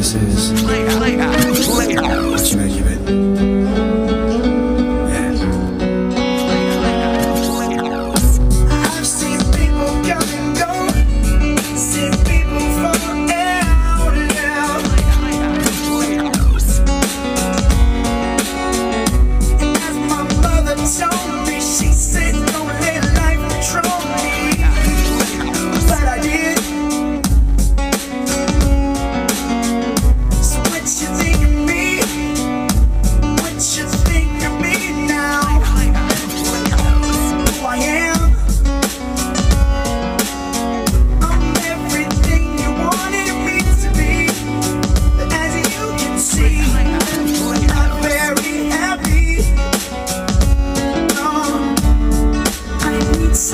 this is. Play out, play out, play out. What you make of it?